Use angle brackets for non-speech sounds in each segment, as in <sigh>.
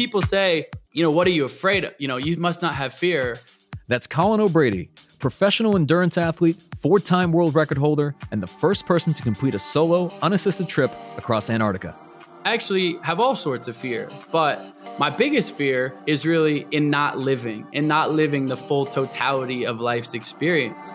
people say, you know, what are you afraid of? You know, you must not have fear. That's Colin O'Brady, professional endurance athlete, four time world record holder, and the first person to complete a solo, unassisted trip across Antarctica. I actually have all sorts of fears, but my biggest fear is really in not living, in not living the full totality of life's experience.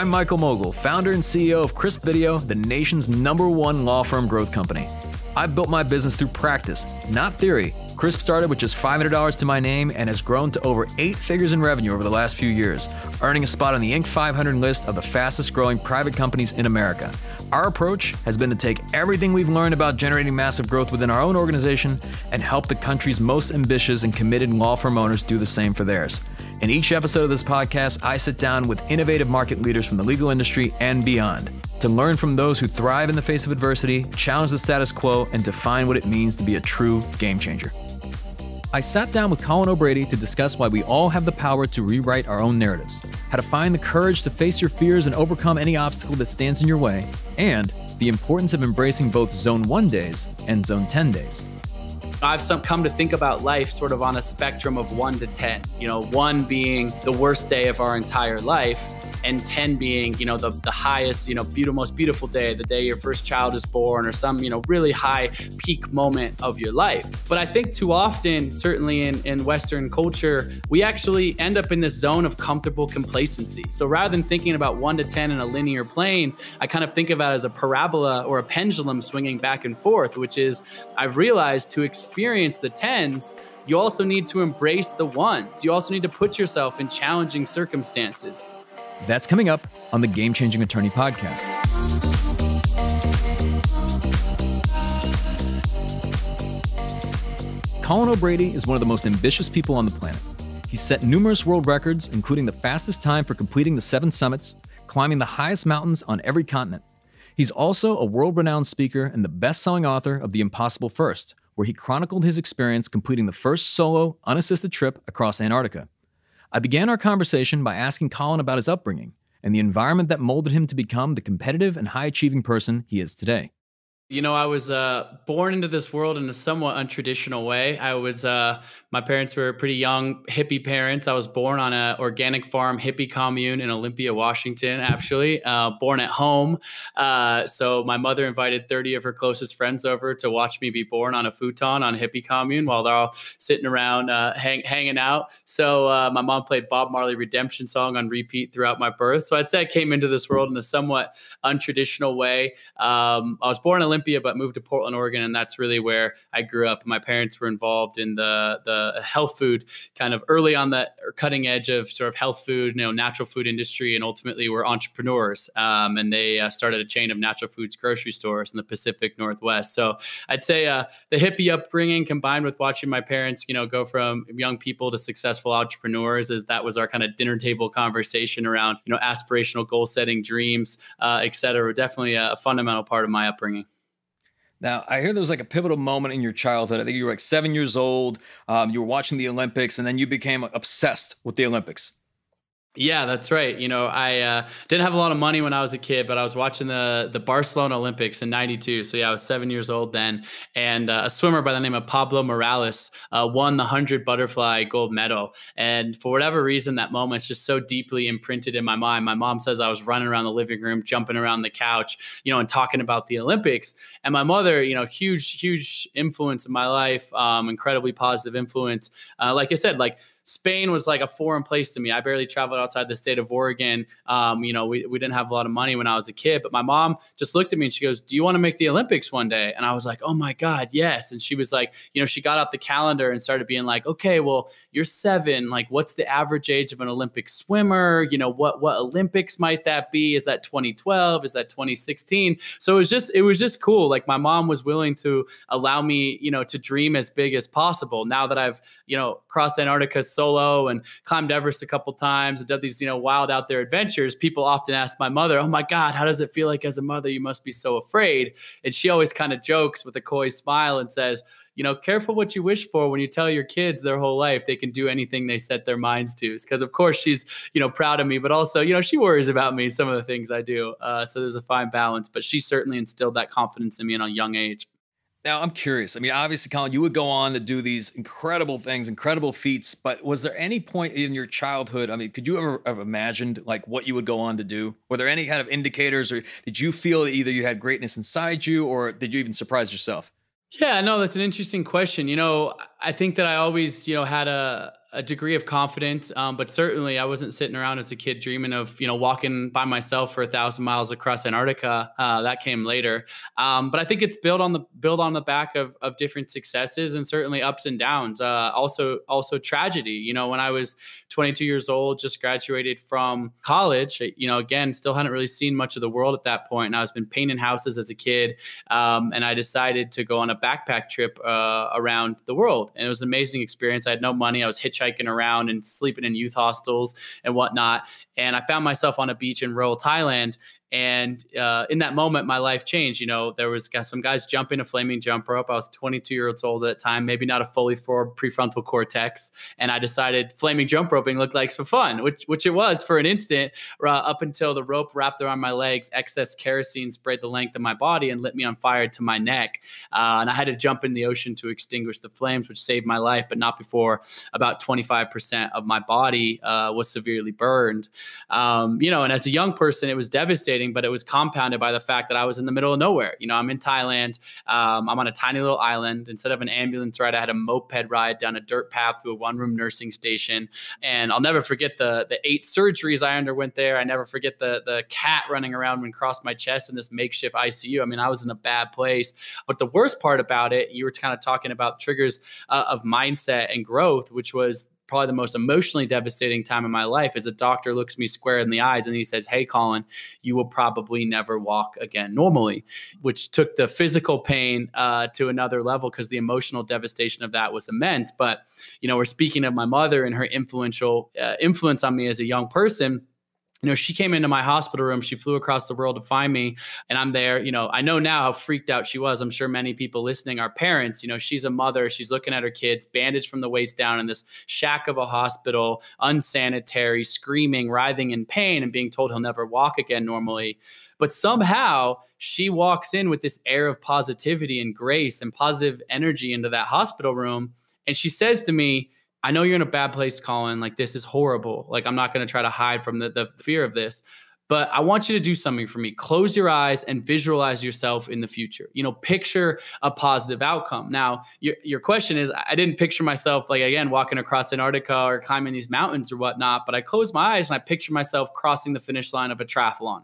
I'm Michael Mogill, founder and CEO of Crisp Video, the nation's number one law firm growth company. I've built my business through practice, not theory. Crisp started with just $500 to my name and has grown to over eight figures in revenue over the last few years, earning a spot on the Inc. 500 list of the fastest growing private companies in America. Our approach has been to take everything we've learned about generating massive growth within our own organization and help the country's most ambitious and committed law firm owners do the same for theirs. In each episode of this podcast, I sit down with innovative market leaders from the legal industry and beyond to learn from those who thrive in the face of adversity, challenge the status quo, and define what it means to be a true game changer. I sat down with Colin O'Brady to discuss why we all have the power to rewrite our own narratives, how to find the courage to face your fears and overcome any obstacle that stands in your way, and the importance of embracing both Zone 1 days and Zone 10 days. I've some, come to think about life sort of on a spectrum of one to 10. You know, one being the worst day of our entire life, and 10 being, you know, the, the highest, you know, beautiful, most beautiful day, the day your first child is born, or some, you know, really high peak moment of your life. But I think too often, certainly in, in Western culture, we actually end up in this zone of comfortable complacency. So rather than thinking about one to 10 in a linear plane, I kind of think of it as a parabola or a pendulum swinging back and forth, which is I've realized to experience the 10s, you also need to embrace the ones. You also need to put yourself in challenging circumstances. That's coming up on the Game Changing Attorney podcast. Colin O'Brady is one of the most ambitious people on the planet. He's set numerous world records, including the fastest time for completing the seven summits, climbing the highest mountains on every continent. He's also a world renowned speaker and the best selling author of The Impossible First, where he chronicled his experience completing the first solo, unassisted trip across Antarctica. I began our conversation by asking Colin about his upbringing and the environment that molded him to become the competitive and high achieving person he is today. You know, I was uh, born into this world in a somewhat untraditional way. I was, uh, my parents were pretty young hippie parents. I was born on an organic farm hippie commune in Olympia, Washington, actually, uh, born at home. Uh, so my mother invited 30 of her closest friends over to watch me be born on a futon on a hippie commune while they're all sitting around uh, hang, hanging out. So uh, my mom played Bob Marley Redemption song on repeat throughout my birth. So I'd say I came into this world in a somewhat untraditional way. Um, I was born in Olympia Olympia, but moved to Portland, Oregon, and that's really where I grew up. My parents were involved in the the health food kind of early on the cutting edge of sort of health food, you know, natural food industry, and ultimately were entrepreneurs. Um, and they uh, started a chain of natural foods grocery stores in the Pacific Northwest. So I'd say uh, the hippie upbringing combined with watching my parents, you know, go from young people to successful entrepreneurs, is that was our kind of dinner table conversation around, you know, aspirational goal setting, dreams, uh, et cetera. Definitely a fundamental part of my upbringing. Now, I hear there was like a pivotal moment in your childhood. I think you were like seven years old. Um, you were watching the Olympics, and then you became obsessed with the Olympics. Yeah, that's right. You know, I uh, didn't have a lot of money when I was a kid, but I was watching the the Barcelona Olympics in '92. So yeah, I was seven years old then, and uh, a swimmer by the name of Pablo Morales uh, won the hundred butterfly gold medal. And for whatever reason, that moment's just so deeply imprinted in my mind. My mom says I was running around the living room, jumping around the couch, you know, and talking about the Olympics. And my mother, you know, huge, huge influence in my life, um, incredibly positive influence. Uh, like I said, like Spain was like a foreign place to me. I barely traveled outside the state of Oregon. Um, you know, we, we didn't have a lot of money when I was a kid, but my mom just looked at me and she goes, Do you want to make the Olympics one day? And I was like, Oh my God, yes. And she was like, You know, she got out the calendar and started being like, Okay, well, you're seven. Like, what's the average age of an Olympic swimmer? You know, what, what Olympics might that be? Is that 2012? Is that 2016? So it was just, it was just cool. Like, my mom was willing to allow me, you know, to dream as big as possible. Now that I've, you know, crossed Antarctica solo and climbed Everest a couple times and done these, you know, wild out there adventures, people often ask my mother, Oh my God, how does it feel like as a mother? You must be so afraid. And she always kind of jokes with a coy smile and says, you know, careful what you wish for when you tell your kids their whole life they can do anything they set their minds to. Because of course she's, you know, proud of me, but also, you know, she worries about me some of the things I do. Uh, so there's a fine balance. But she certainly instilled that confidence in me in a young age. Now I'm curious. I mean, obviously, Colin, you would go on to do these incredible things, incredible feats. But was there any point in your childhood? I mean, could you ever have imagined like what you would go on to do? Were there any kind of indicators, or did you feel that either you had greatness inside you, or did you even surprise yourself? Yeah, no, that's an interesting question. You know, I think that I always, you know, had a a degree of confidence, um, but certainly I wasn't sitting around as a kid dreaming of you know walking by myself for a thousand miles across Antarctica. Uh, that came later, um, but I think it's built on the built on the back of of different successes and certainly ups and downs. Uh, also also tragedy. You know, when I was 22 years old, just graduated from college. You know, again, still hadn't really seen much of the world at that point, and I was been painting houses as a kid, um, and I decided to go on a backpack trip uh, around the world, and it was an amazing experience. I had no money. I was hitchhiking hitchhiking around and sleeping in youth hostels and whatnot. And I found myself on a beach in rural Thailand and uh, in that moment, my life changed. You know, there was some guys jumping a flaming jump rope. I was 22 years old at the time, maybe not a fully formed prefrontal cortex. And I decided flaming jump roping looked like some fun, which which it was for an instant, uh, up until the rope wrapped around my legs, excess kerosene sprayed the length of my body and lit me on fire to my neck. Uh, and I had to jump in the ocean to extinguish the flames, which saved my life, but not before about 25% of my body uh, was severely burned. Um, you know, and as a young person, it was devastating but it was compounded by the fact that I was in the middle of nowhere. You know, I'm in Thailand. Um, I'm on a tiny little island. Instead of an ambulance ride, I had a moped ride down a dirt path to a one room nursing station. And I'll never forget the the eight surgeries I underwent there. I never forget the the cat running around and crossed my chest in this makeshift ICU. I mean, I was in a bad place. But the worst part about it, you were kind of talking about triggers uh, of mindset and growth, which was probably the most emotionally devastating time in my life is a doctor looks me square in the eyes and he says, Hey, Colin, you will probably never walk again normally, which took the physical pain uh, to another level because the emotional devastation of that was immense. But, you know, we're speaking of my mother and her influential uh, influence on me as a young person you know, she came into my hospital room. She flew across the world to find me, and I'm there. You know, I know now how freaked out she was. I'm sure many people listening are parents. You know, she's a mother. She's looking at her kids, bandaged from the waist down in this shack of a hospital, unsanitary, screaming, writhing in pain, and being told he'll never walk again normally. But somehow she walks in with this air of positivity and grace and positive energy into that hospital room. And she says to me, I know you're in a bad place, Colin. Like, this is horrible. Like, I'm not going to try to hide from the, the fear of this, but I want you to do something for me. Close your eyes and visualize yourself in the future. You know, picture a positive outcome. Now, your, your question is I didn't picture myself, like, again, walking across Antarctica or climbing these mountains or whatnot, but I closed my eyes and I picture myself crossing the finish line of a triathlon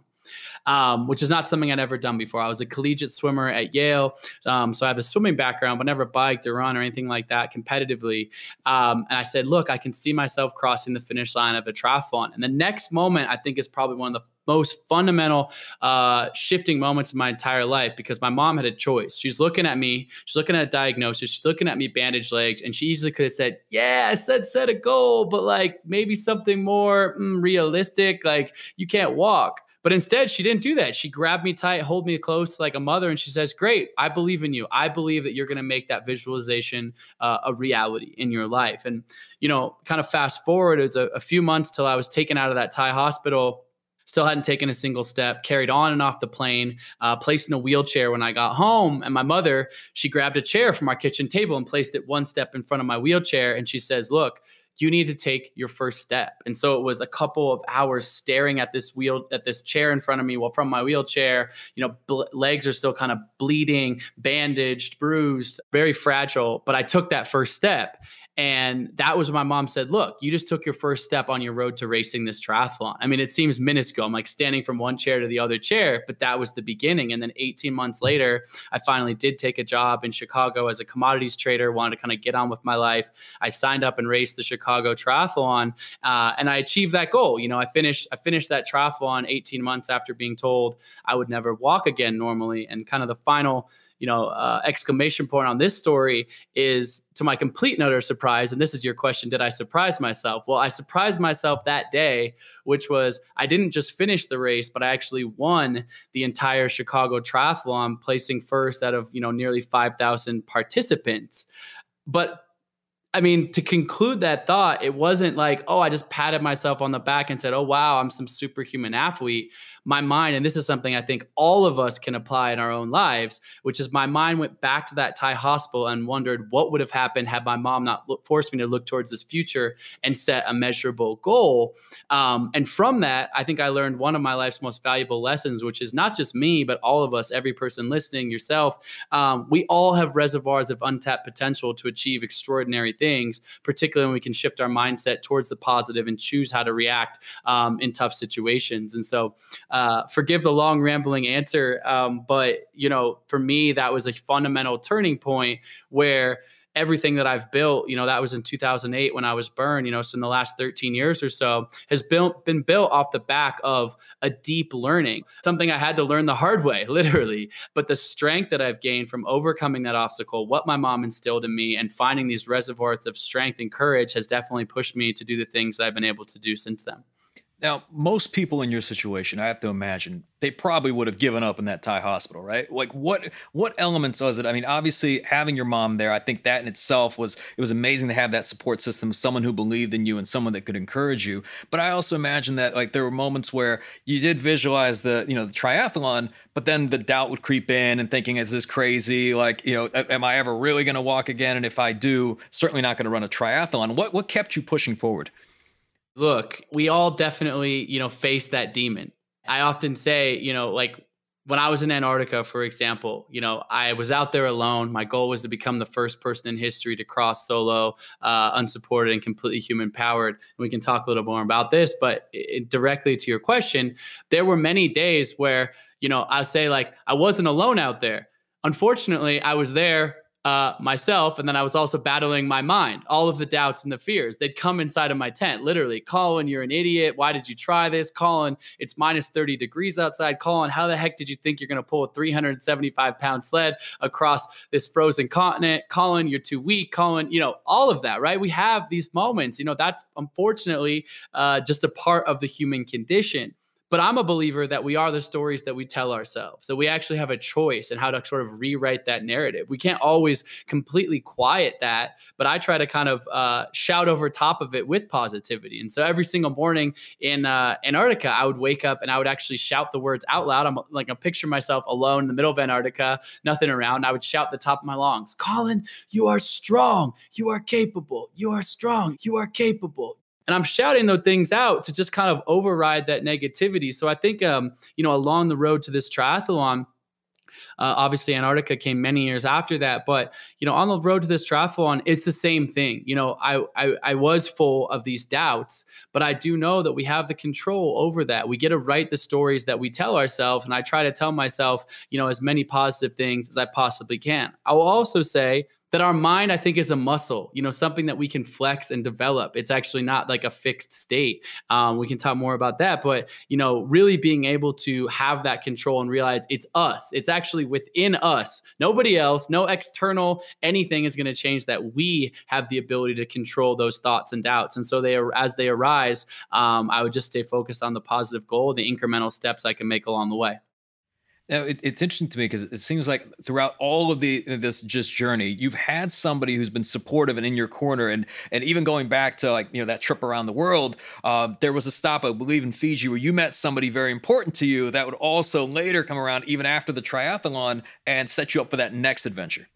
um, which is not something I'd ever done before. I was a collegiate swimmer at Yale, um, so I have a swimming background, but never biked or run or anything like that competitively. Um, and I said, look, I can see myself crossing the finish line of a triathlon. And the next moment, I think, is probably one of the most fundamental uh, shifting moments in my entire life because my mom had a choice. She's looking at me, she's looking at a diagnosis, she's looking at me bandaged legs, and she easily could have said, Yeah, I said set a goal, but like maybe something more mm, realistic, like you can't walk. But instead, she didn't do that. She grabbed me tight, hold me close like a mother, and she says, Great, I believe in you. I believe that you're going to make that visualization uh, a reality in your life. And, you know, kind of fast forward, it was a, a few months till I was taken out of that Thai hospital still hadn't taken a single step carried on and off the plane uh, placed in a wheelchair when i got home and my mother she grabbed a chair from our kitchen table and placed it one step in front of my wheelchair and she says look you need to take your first step. And so it was a couple of hours staring at this wheel at this chair in front of me well, from my wheelchair, you know, bl- legs are still kind of bleeding, bandaged, bruised, very fragile, but I took that first step and that was when my mom said, Look, you just took your first step on your road to racing this triathlon. I mean, it seems minuscule. I'm like standing from one chair to the other chair, but that was the beginning. And then 18 months later, I finally did take a job in Chicago as a commodities trader, wanted to kind of get on with my life. I signed up and raced the Chicago Triathlon, uh, and I achieved that goal. You know, I finished I finished that triathlon 18 months after being told I would never walk again normally. And kind of the final you know, uh, exclamation point on this story is to my complete and utter surprise. And this is your question: Did I surprise myself? Well, I surprised myself that day, which was I didn't just finish the race, but I actually won the entire Chicago Triathlon, placing first out of you know nearly five thousand participants. But I mean, to conclude that thought, it wasn't like, oh, I just patted myself on the back and said, oh, wow, I'm some superhuman athlete my mind, and this is something I think all of us can apply in our own lives, which is my mind went back to that Thai hospital and wondered what would have happened had my mom not look, forced me to look towards this future and set a measurable goal. Um, and from that, I think I learned one of my life's most valuable lessons, which is not just me, but all of us, every person listening, yourself. Um, we all have reservoirs of untapped potential to achieve extraordinary things, particularly when we can shift our mindset towards the positive and choose how to react um, in tough situations. And so, forgive the long rambling answer, um, but you know, for me, that was a fundamental turning point where everything that I've built, you know, that was in 2008 when I was burned, you know, so in the last 13 years or so has built been built off the back of a deep learning, something I had to learn the hard way, <laughs> literally. But the strength that I've gained from overcoming that obstacle, what my mom instilled in me and finding these reservoirs of strength and courage has definitely pushed me to do the things I've been able to do since then. Now, most people in your situation, I have to imagine, they probably would have given up in that Thai hospital, right? Like what what elements was it? I mean, obviously having your mom there, I think that in itself was it was amazing to have that support system, someone who believed in you and someone that could encourage you. But I also imagine that like there were moments where you did visualize the, you know, the triathlon, but then the doubt would creep in and thinking, is this crazy? Like, you know, am I ever really going to walk again? And if I do, certainly not going to run a triathlon. What what kept you pushing forward? Look, we all definitely, you know, face that demon. I often say, you know, like when I was in Antarctica, for example, you know, I was out there alone. My goal was to become the first person in history to cross solo, uh, unsupported, and completely human powered. And we can talk a little more about this, but it, directly to your question, there were many days where, you know, I say like I wasn't alone out there. Unfortunately, I was there uh, myself, and then I was also battling my mind, all of the doubts and the fears. They'd come inside of my tent, literally. Colin, you're an idiot. Why did you try this? Colin, it's minus 30 degrees outside. Colin, how the heck did you think you're going to pull a 375 pound sled across this frozen continent? Colin, you're too weak. Colin, you know, all of that, right? We have these moments. You know, that's unfortunately uh, just a part of the human condition. But I'm a believer that we are the stories that we tell ourselves, that we actually have a choice in how to sort of rewrite that narrative. We can't always completely quiet that, but I try to kind of uh, shout over top of it with positivity. And so every single morning in uh, Antarctica, I would wake up and I would actually shout the words out loud. I'm like, I picture myself alone in the middle of Antarctica, nothing around. I would shout the top of my lungs, Colin, you are strong. You are capable. You are strong. You are capable and I'm shouting those things out to just kind of override that negativity. So I think, um, you know, along the road to this triathlon, uh, obviously, Antarctica came many years after that, but you know, on the road to this triathlon, it's the same thing. You know, I, I I was full of these doubts, but I do know that we have the control over that. We get to write the stories that we tell ourselves, and I try to tell myself, you know, as many positive things as I possibly can. I will also say that our mind i think is a muscle you know something that we can flex and develop. It's actually not like a fixed state. Um, we can talk more about that but you know really being able to have that control and realize it's us. It's actually within us. Nobody else no external anything is going to change that we have the ability to control those thoughts and doubts. And so they are as they arise um, i would just stay focused on the positive goal the incremental steps i can make along the way now, it, it's interesting to me because it seems like throughout all of the this just journey, you've had somebody who's been supportive and in your corner, and and even going back to like you know that trip around the world, uh, there was a stop I believe in Fiji where you met somebody very important to you that would also later come around even after the triathlon and set you up for that next adventure.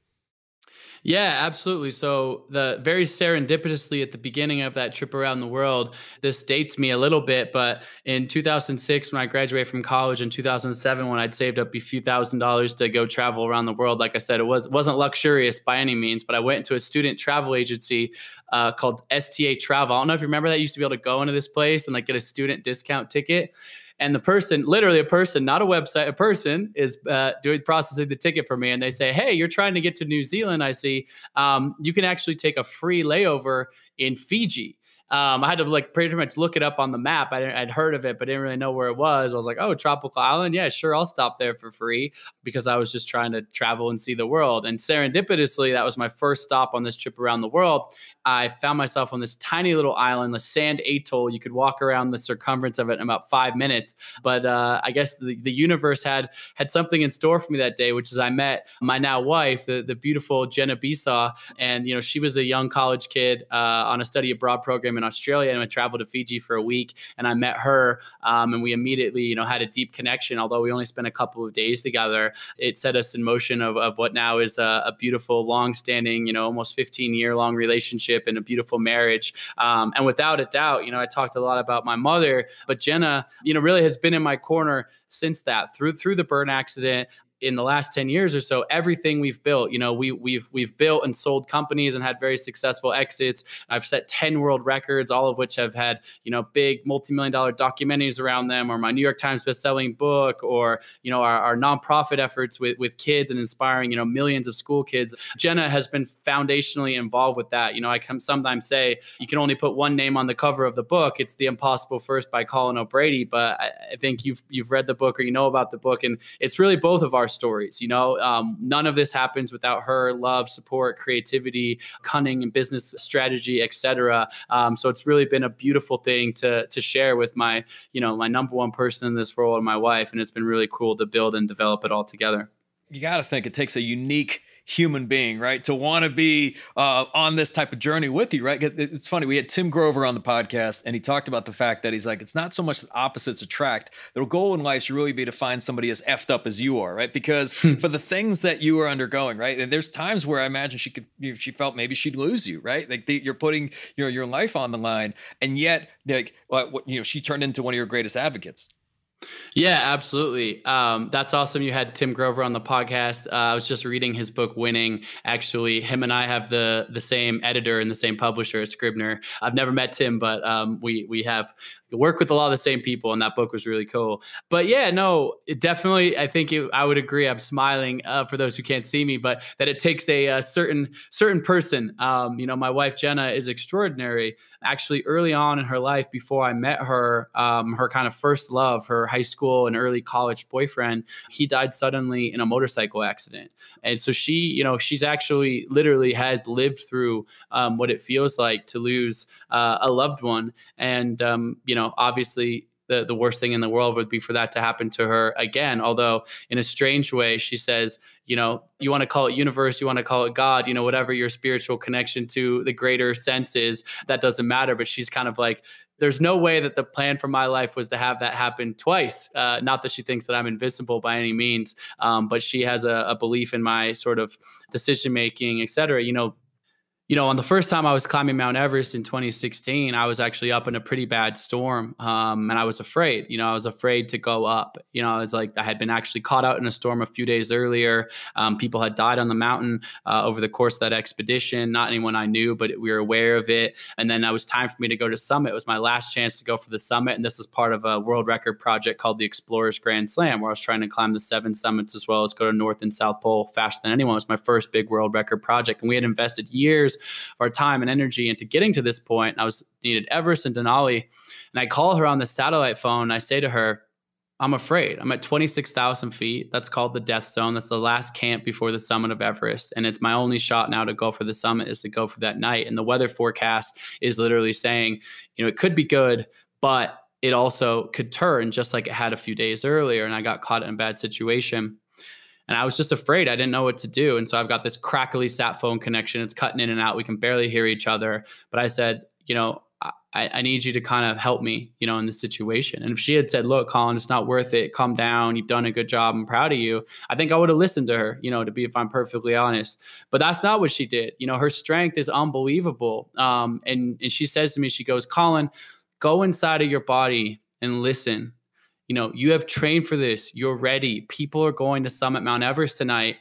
Yeah, absolutely. So the very serendipitously at the beginning of that trip around the world, this dates me a little bit, but in 2006 when I graduated from college, in 2007 when I'd saved up a few thousand dollars to go travel around the world, like I said, it was wasn't luxurious by any means, but I went to a student travel agency uh, called STA Travel. I don't know if you remember that. You used to be able to go into this place and like get a student discount ticket and the person literally a person not a website a person is uh, doing processing the ticket for me and they say hey you're trying to get to new zealand i see um, you can actually take a free layover in fiji Um, I had to like pretty much look it up on the map. I would heard of it, but didn't really know where it was. I was like, oh, tropical island. Yeah, sure. I'll stop there for free because I was just trying to travel and see the world. And serendipitously, that was my first stop on this trip around the world. I found myself on this tiny little island, the sand atoll. You could walk around the circumference of it in about five minutes. But uh, I guess the, the universe had had something in store for me that day, which is I met my now wife, the, the beautiful Jenna Besaw. And, you know, she was a young college kid uh, on a study abroad program in Australia and I traveled to Fiji for a week. And I met her um, and we immediately, you know, had a deep connection. Although we only spent a couple of days together, it set us in motion of, of what now is a, a beautiful, long standing, you know, almost 15 year long relationship and a beautiful marriage. Um, and without a doubt, you know, I talked a lot about my mother, but Jenna, you know, really has been in my corner since that through through the burn accident in the last 10 years or so everything we've built you know we we've we've built and sold companies and had very successful exits. I've set 10 world records all of which have had you know big multi-million dollar documentaries around them or my new york times best-selling book or you know our, our nonprofit efforts with with kids and inspiring you know millions of school kids. Jenna has been foundationally involved with that. You know i can sometimes say you can only put one name on the cover of the book. It's the impossible first by colin o'brady but I, I think you've you've read the book or you know about the book and it's really both of our stories. You know, um, none of this happens without her love, support, creativity, cunning, and business strategy, etc. Um, so it's really been a beautiful thing to to share with my, you know, my number one person in this world, my wife, and it's been really cool to build and develop it all together. You got to think it takes a unique human being, right? To want to be uh, on this type of journey with you, right? It's funny. We had Tim Grover on the podcast, and he talked about the fact that he's like, it's not so much that opposites attract. The goal in life should really be to find somebody as effed up as you are, right? Because hmm. for the things that you are undergoing, right? And there's times where I imagine she could, she felt maybe she'd lose you, right? Like the, you're putting your your life on the line, and yet, like, what, you know, she turned into one of your greatest advocates. Yeah, absolutely. Um, that's awesome. You had Tim Grover on the podcast. Uh, I was just reading his book, Winning. Actually, him and I have the the same editor and the same publisher Scribner. I've never met Tim, but um, we we have work with a lot of the same people, and that book was really cool. But yeah, no, it definitely. I think it, I would agree. I'm smiling uh, for those who can't see me, but that it takes a, a certain certain person. Um, you know, my wife Jenna is extraordinary. Actually, early on in her life, before I met her, um, her kind of first love, her high school and early college boyfriend, he died suddenly in a motorcycle accident, and so she, you know, she's actually literally has lived through um, what it feels like to lose uh, a loved one, and um, you know obviously the, the worst thing in the world would be for that to happen to her again. Although, in a strange way, she says, you know, you want to call it universe, you want to call it God, you know, whatever your spiritual connection to the greater sense is, that doesn't matter. But she's kind of like, there's no way that the plan for my life was to have that happen twice. Uh, not that she thinks that I'm invisible by any means, um, but she has a, a belief in my sort of decision making, et cetera. You know, you know, on the first time I was climbing Mount Everest in 2016, I was actually up in a pretty bad storm, um, and I was afraid. You know, I was afraid to go up. You know, it's like I had been actually caught out in a storm a few days earlier. Um, people had died on the mountain uh, over the course of that expedition. Not anyone I knew, but we were aware of it. And then it was time for me to go to summit. It was my last chance to go for the summit, and this was part of a world record project called the Explorers Grand Slam, where I was trying to climb the seven summits as well as go to North and South Pole faster than anyone. It was my first big world record project, and we had invested years of our time and energy into getting to this point. I was needed Everest and Denali. And I call her on the satellite phone. I say to her, I'm afraid. I'm at 26,000 feet. That's called the death zone. That's the last camp before the summit of Everest. And it's my only shot now to go for the summit is to go for that night. And the weather forecast is literally saying, you know, it could be good, but it also could turn just like it had a few days earlier. And I got caught in a bad situation. And I was just afraid. I didn't know what to do. And so I've got this crackly sat phone connection. It's cutting in and out. We can barely hear each other. But I said, you know, I, I, need you to kind of help me, you know, in this situation. And if she had said, look, Colin, it's not worth it. Calm down. You've done a good job. I'm proud of you. I think I would have listened to her, you know, to be, if I'm perfectly honest. But that's not what she did. You know, her strength is unbelievable. Um, and, and she says to me, she goes, Colin, go inside of your body and listen you know, you have trained for this. You're ready. People are going to summit Mount Everest tonight.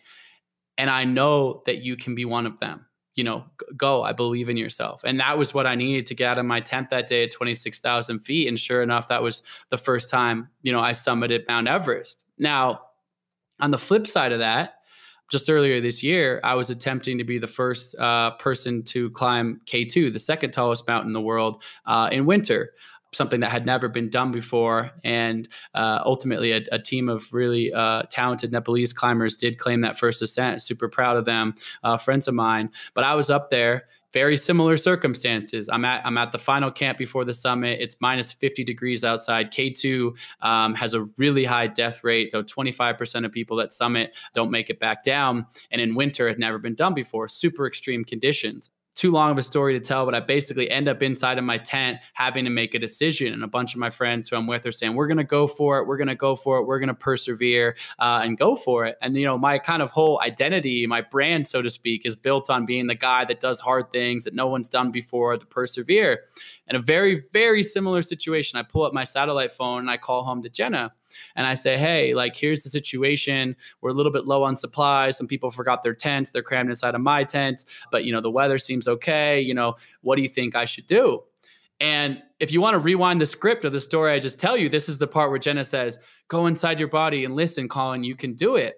And I know that you can be one of them. You know, go. I believe in yourself. And that was what I needed to get out of my tent that day at 26,000 feet. And sure enough, that was the first time, you know, I summited Mount Everest. Now, on the flip side of that, just earlier this year, I was attempting to be the first uh, person to climb K2, the second tallest mountain in the world, uh, in winter. Something that had never been done before. And uh, ultimately, a, a, team of really uh, talented Nepalese climbers did claim that first ascent. Super proud of them, uh, friends of mine. But I was up there very similar circumstances. I'm at I'm at the final camp before the summit. It's minus 50 degrees outside. K2 um, has a really high death rate. So 25% of people that summit don't make it back down. And in winter, it had never been done before. Super extreme conditions too long of a story to tell, but I basically end up inside of my tent having to make a decision. And a bunch of my friends who I'm with are saying, We're going to go for it. We're going to go for it. We're going to persevere uh, and go for it. And, you know, my kind of whole identity, my brand, so to speak, is built on being the guy that does hard things that no one's done before to persevere. And a very, very similar situation. I pull up my satellite phone and I call home to Jenna and I say, hey, like, here's the situation. We're a little bit low on supplies. Some people forgot their tents. They're crammed inside of my tent, but, you know, the weather seems okay. You know, what do you think I should do? And if you want to rewind the script of the story I just tell you, this is the part where Jenna says, go inside your body and listen, Colin, you can do it.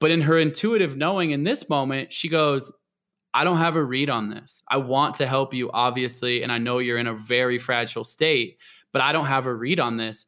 But in her intuitive knowing in this moment, she goes, I don't have a read on this. I want to help you, obviously. And I know you're in a very fragile state, but I don't have a read on this.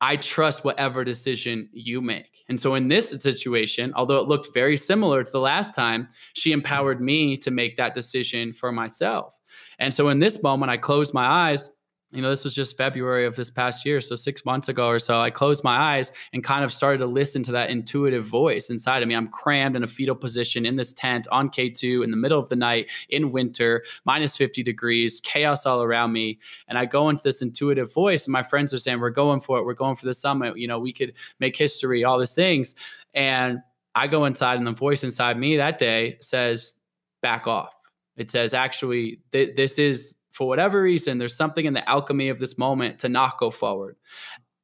I trust whatever decision you make. And so in this situation, although it looked very similar to the last time, she empowered me to make that decision for myself. And so in this moment, I closed my eyes you know, this was just February of this past year. So six months ago or so, I closed my eyes and kind of started to listen to that intuitive voice inside of me. I'm crammed in a fetal position in this tent on K2 in the middle of the night in winter, minus 50 degrees, chaos all around me. And I go into this intuitive voice, and my friends are saying, We're going for it. We're going for the summit. You know, we could make history, all these things. And I go inside, and the voice inside me that day says, Back off. It says, Actually, th- this is for whatever reason, there's something in the alchemy of this moment to not go forward.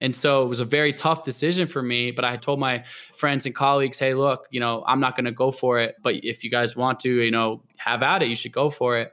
And so it was a very tough decision for me. But I told my friends and colleagues, hey, look, you know, I'm not going to go for it. But if you guys want to, you know, have at it, you should go for it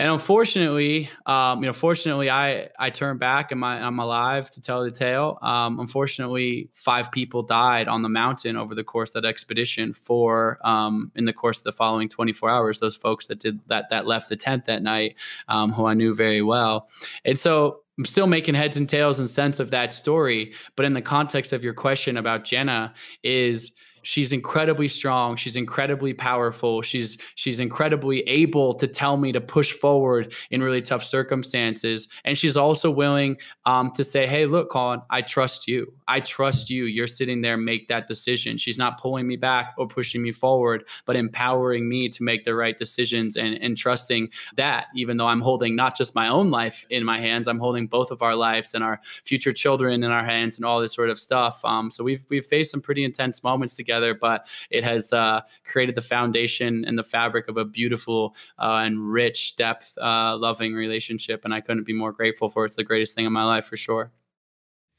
and unfortunately, um, you know, fortunately, I I turned back and my, I'm alive to tell the tale. Um, unfortunately, five people died on the mountain over the course of that expedition. For um, in the course of the following 24 hours, those folks that did that that left the tent that night, um, who I knew very well, and so I'm still making heads and tails and sense of that story. But in the context of your question about Jenna, is she's incredibly strong. She's incredibly powerful. She's she's incredibly able to tell me to push forward in really tough circumstances. And she's also willing um, to say hey look colin i trust you. I trust you. You're sitting there make that decision. She's not pulling me back or pushing me forward but empowering me to make the right decisions and, and trusting that even though i'm holding not just my own life in my hands i'm holding both of our lives and our future children in our hands and all this sort of stuff. Um, so we've we've faced some pretty intense moments together together, but it has uh, created the foundation and the fabric of a beautiful uh, and rich, depth, uh, loving relationship. And I couldn't be more grateful for it. It's the greatest thing in my life for sure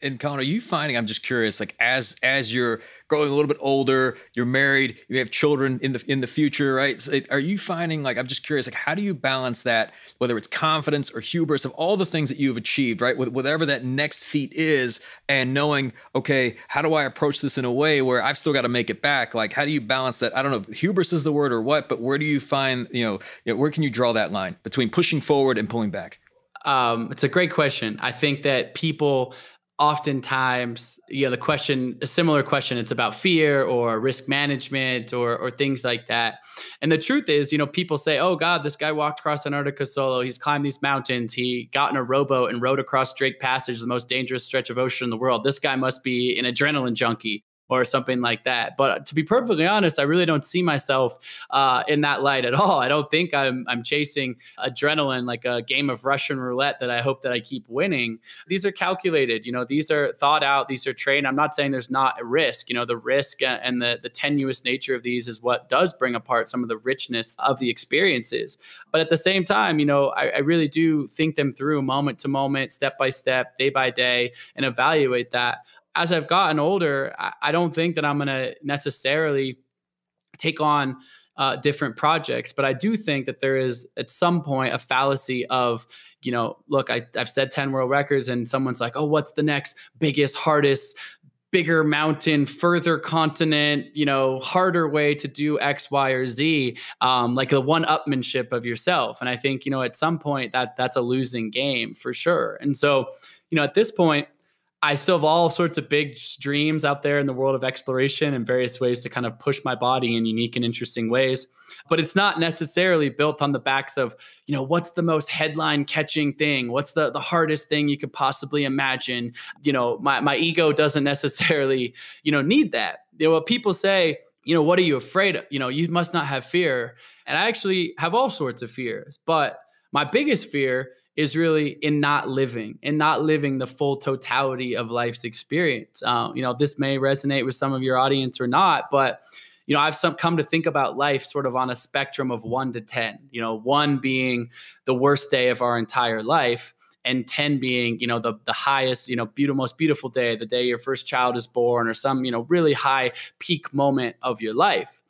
and Colin, are you finding? I'm just curious. Like as as you're growing a little bit older, you're married, you have children in the in the future, right? So are you finding? Like I'm just curious. Like how do you balance that? Whether it's confidence or hubris of all the things that you've achieved, right? With whatever that next feat is, and knowing, okay, how do I approach this in a way where I've still got to make it back? Like how do you balance that? I don't know if hubris is the word or what, but where do you find? You know, you know where can you draw that line between pushing forward and pulling back? Um, it's a great question. I think that people oftentimes you know the question a similar question it's about fear or risk management or or things like that. And the truth is you know people say oh god this guy walked across antarctica solo. He's climbed these mountains. He got in a rowboat and rowed across drake passage the most dangerous stretch of ocean in the world. This guy must be an adrenaline junkie or something like that. But to be perfectly honest, I really don't see myself uh, in that light at all. I don't think I'm I'm chasing adrenaline like a game of Russian roulette that I hope that I keep winning. These are calculated. You know, these are thought out. These are trained. I'm not saying there's not a risk. You know, the risk and the the tenuous nature of these is what does bring apart some of the richness of the experiences. But at the same time, you know, I, I really do think them through moment to moment, step by step, day by day, and evaluate that as I've gotten older, I, I don't think that I'm going to necessarily take on uh, different projects, but I do think that there is at some point a fallacy of, you know, look, I, I've said 10 world records and someone's like, oh, what's the next biggest, hardest, bigger mountain, further continent, you know, harder way to do X, Y, or Z, um, like the one upmanship of yourself. And I think, you know, at some point that that's a losing game for sure. And so, you know, at this point, I still have all sorts of big dreams out there in the world of exploration and various ways to kind of push my body in unique and interesting ways. But it's not necessarily built on the backs of, you know, what's the most headline catching thing? What's the, the hardest thing you could possibly imagine? You know, my, my ego doesn't <laughs> necessarily, you know, need that. You know, what people say, you know, what are you afraid of? You know, you must not have fear. And I actually have all sorts of fears. But my biggest fear is really in not living and not living the full totality of life's experience. Um, you know, this may resonate with some of your audience or not, but you know, I've some, come to think about life sort of on a spectrum of one to 10, you know, one being the worst day of our entire life and 10 being, you know, the, the highest, you know, beautiful, most beautiful day, the day your first child is born or some, you know, really high peak moment of your life.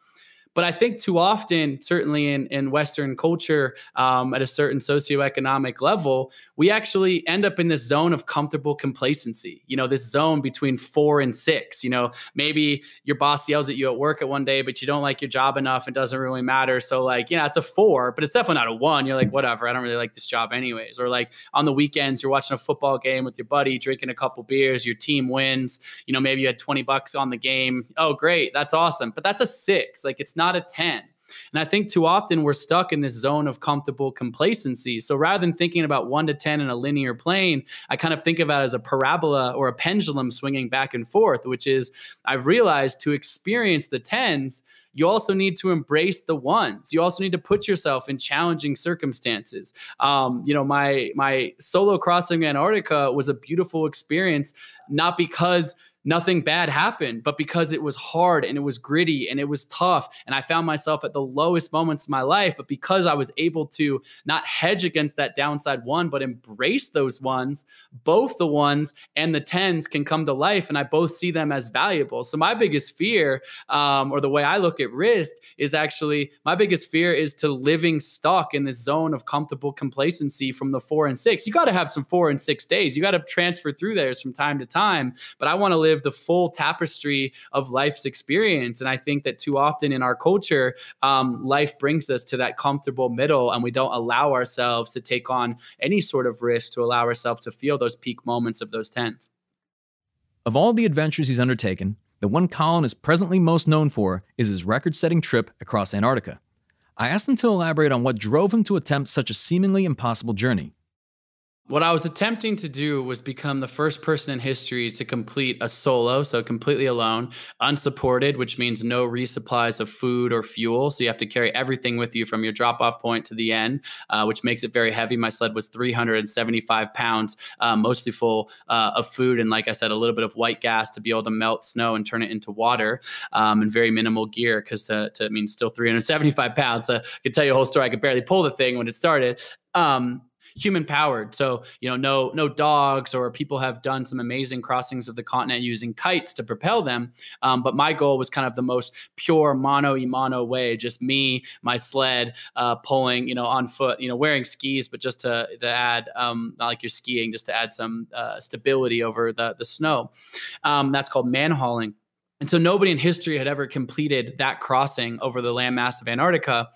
But I think too often, certainly in, in Western culture, um, at a certain socioeconomic level, we actually end up in this zone of comfortable complacency. You know, this zone between four and six. You know, maybe your boss yells at you at work at one day, but you don't like your job enough. It doesn't really matter. So, like, you know, it's a four, but it's definitely not a one. You're like, whatever, I don't really like this job anyways. Or like on the weekends, you're watching a football game with your buddy, drinking a couple beers, your team wins. You know, maybe you had 20 bucks on the game. Oh, great. That's awesome. But that's a six. Like, it's not a 10. And I think too often we're stuck in this zone of comfortable complacency. So rather than thinking about one to 10 in a linear plane, I kind of think of it as a parabola or a pendulum swinging back and forth, which is I've realized to experience the tens, you also need to embrace the ones. You also need to put yourself in challenging circumstances. Um, you know, my my solo crossing Antarctica was a beautiful experience, not because nothing bad happened, but because it was hard and it was gritty and it was tough. And I found myself at the lowest moments of my life. But because I was able to not hedge against that downside one, but embrace those ones, both the ones and the tens can come to life. And I both see them as valuable. So my biggest fear, um, or the way I look at risk, is actually my biggest fear is to living stuck in this zone of comfortable complacency from the four and six. You got to have some four and six days. You got to transfer through theirs from time to time. But I want to live live the full tapestry of life's experience. And I think that too often in our culture, um, life brings us to that comfortable middle, and we don't allow ourselves to take on any sort of risk to allow ourselves to feel those peak moments of those tens. Of all the adventures he's undertaken, the one Colin is presently most known for is his record setting trip across Antarctica. I asked him to elaborate on what drove him to attempt such a seemingly impossible journey. What I was attempting to do was become the first person in history to complete a solo, so completely alone, unsupported, which means no resupplies of food or fuel. So you have to carry everything with you from your drop off point to the end, uh, which makes it very heavy. My sled was 375 pounds, uh, mostly full uh, of food. And like I said, a little bit of white gas to be able to melt snow and turn it into water, um, and very minimal gear because to, to I mean, still 375 pounds. I could tell you a whole story. I could barely pull the thing when it started. Um, human powered. So, you know, no no dogs or people have done some amazing crossings of the continent using kites to propel them. Um, but my goal was kind of the most pure mono mono way, just me, my sled, uh, pulling, you know, on foot, you know, wearing skis, but just to, to add, um, not like you're skiing, just to add some uh, stability over the the snow. Um, that's called man hauling. And so nobody in history had ever completed that crossing over the landmass of Antarctica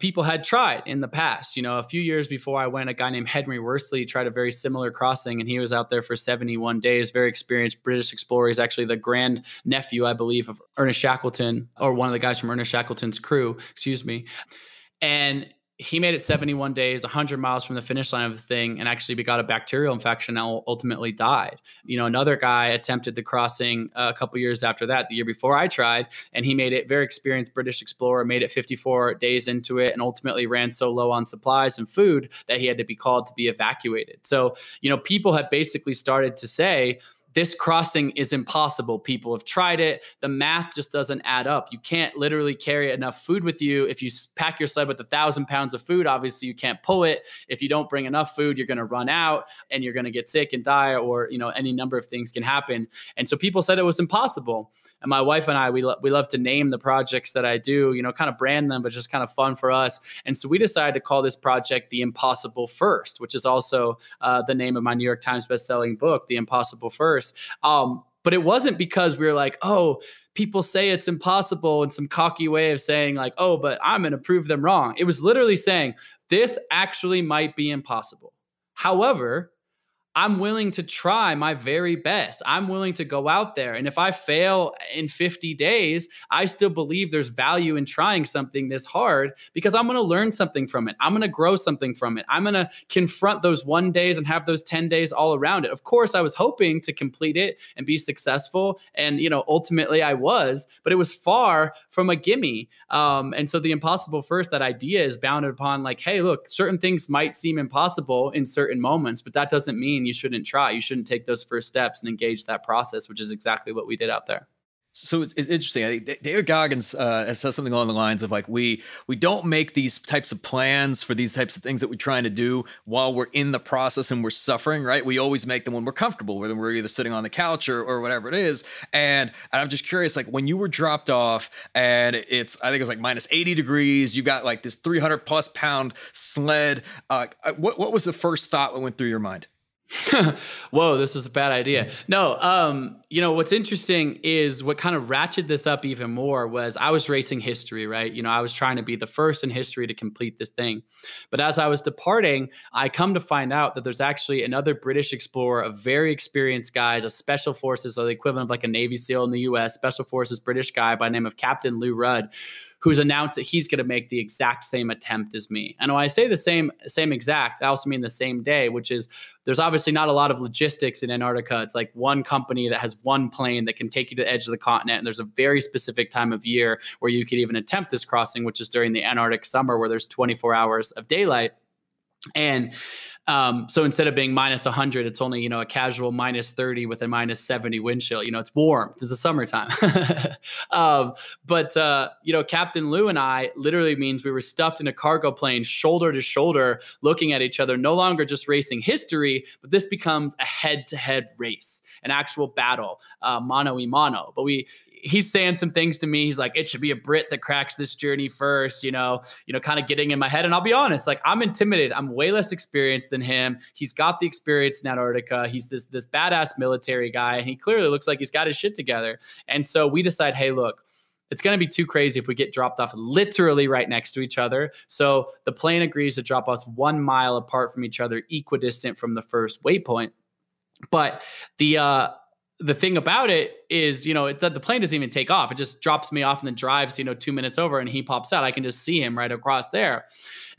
people had tried in the past. You know, a few years before I went, a guy named Henry Worsley tried a very similar crossing, and he was out there for 71 days. Very experienced British explorer. He's actually the grand nephew, I believe, of Ernest Shackleton, or one of the guys from Ernest Shackleton's crew. Excuse me. And he made it 71 days, 100 miles from the finish line of the thing, and actually got a bacterial infection and ultimately died. You know, another guy attempted the crossing uh, a couple years after that, the year before I tried, and he made it. Very experienced British explorer, made it 54 days into it, and ultimately ran so low on supplies and food that he had to be called to be evacuated. So, you know, people have basically started to say this crossing is impossible. People have tried it. The math just doesn't add up. You can't literally carry enough food with you. If you pack your sled with a thousand pounds of food, obviously you can't pull it. If you don't bring enough food, you're going to run out and you're going to get sick and die, or you know any number of things can happen. And so people said it was impossible. And my wife and I, we lo- we love to name the projects that I do. You know, kind of brand them, but just kind of fun for us. And so we decided to call this project the Impossible First, which is also uh, the name of my New York Times bestselling book, The Impossible First um, But it wasn't because we were like, oh, people say it's impossible in some cocky way of saying, like, oh, but I'm going to prove them wrong. It was literally saying, this actually might be impossible. However, I'm willing to try my very best. I'm willing to go out there. And if I fail in 50 days, I still believe there's value in trying something this hard because I'm going to learn something from it. I'm going to grow something from it. I'm going to confront those one days and have those 10 days all around it. Of course, I was hoping to complete it and be successful. And, you know, ultimately I was, but it was far from a gimme. Um, and so the impossible first, that idea is bounded upon like, hey, look, certain things might seem impossible in certain moments, but that doesn't mean you shouldn't try. You shouldn't take those first steps and engage that process, which is exactly what we did out there. So it's, it's interesting. I think David Goggins uh, says something along the lines of like we we don't make these types of plans for these types of things that we're trying to do while we're in the process and we're suffering, right? We always make them when we're comfortable, whether we're either sitting on the couch or, or whatever it is. And, and I'm just curious, like when you were dropped off and it's I think it's like minus 80 degrees, you got like this 300 plus pound sled. Uh, what what was the first thought that went through your mind? <laughs> Whoa, this is a bad idea. No, um, you know, what's interesting is what kind of ratcheted this up even more was I was racing history, right? You know, I was trying to be the first in history to complete this thing. But as I was departing, I come to find out that there's actually another British explorer, a very experienced guys, a special forces, so the equivalent of like a Navy SEAL in the US, special forces British guy by name of Captain Lou Rudd who's announced that he's going to make the exact same attempt as me. And when I say the same same exact, I also mean the same day, which is there's obviously not a lot of logistics in Antarctica. It's like one company that has one plane that can take you to the edge of the continent, and there's a very specific time of year where you could even attempt this crossing, which is during the Antarctic summer, where there's 24 hours of daylight. And um, so instead of being minus 100, it's only, you know, a casual minus 30 with a minus 70 wind chill. You know, it's warm. It's the summertime. <laughs> um, but, uh, you know, Captain Lou and I literally means we were stuffed in a cargo plane, shoulder to shoulder, looking at each other, no longer just racing history, but this becomes a head to head race, an actual battle, uh, mano y mano. But we, he's saying some things to me. He's like, it should be a Brit that cracks this journey first, you know, you know, kind of getting in my head. And I'll be honest, like I'm intimidated. I'm way less experienced than him. He's got the experience in Antarctica. He's this this badass military guy, and he clearly looks like he's got his shit together. And so we decide, hey, look, it's going to be too crazy if we get dropped off literally right next to each other. So the plane agrees to drop us one mile apart from each other, equidistant from the first waypoint. But the uh, the thing about it is, you know, the, the plane doesn't even take off. It just drops me off and then drives, you know, two minutes over and he pops out. I can just see him right across there.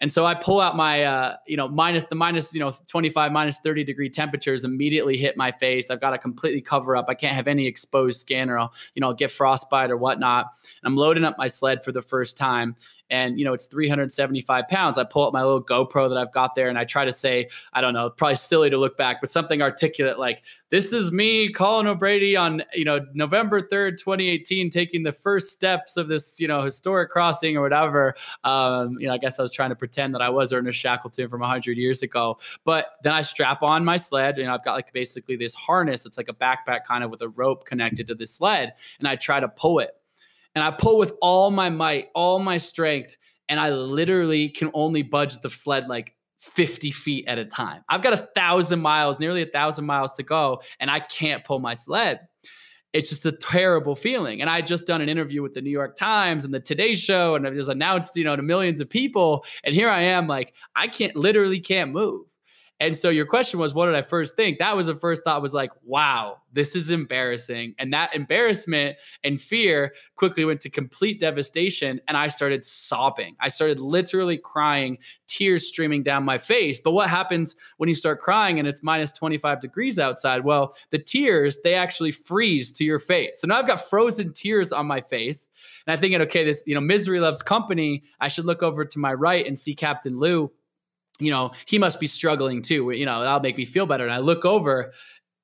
And so I pull out my, uh, you know, minus the minus, you know, 25, minus 30 degree temperatures immediately hit my face. I've got to completely cover up. I can't have any exposed skin or I'll, you know, I'll get frostbite or whatnot. And I'm loading up my sled for the first time and you know it's 375 pounds i pull up my little gopro that i've got there and i try to say i don't know probably silly to look back but something articulate like this is me colin o'brady on you know november 3rd 2018 taking the first steps of this you know historic crossing or whatever um, you know i guess i was trying to pretend that i was ernest shackleton from 100 years ago but then i strap on my sled and i've got like basically this harness it's like a backpack kind of with a rope connected to the sled and i try to pull it and I pull with all my might, all my strength, and I literally can only budge the sled like 50 feet at a time. I've got a thousand miles, nearly a thousand miles to go, and I can't pull my sled. It's just a terrible feeling. And I just done an interview with the New York Times and the Today Show, and I've just announced, you know, to millions of people. And here I am, like, I can't literally can't move. And so your question was, what did I first think? That was the first thought was like, wow, this is embarrassing. And that embarrassment and fear quickly went to complete devastation. And I started sobbing. I started literally crying, tears streaming down my face. But what happens when you start crying and it's minus 25 degrees outside? Well, the tears, they actually freeze to your face. So now I've got frozen tears on my face. And I'm thinking, okay, this, you know, misery loves company. I should look over to my right and see Captain Lou you know, he must be struggling too. You know, that'll make me feel better. And I look over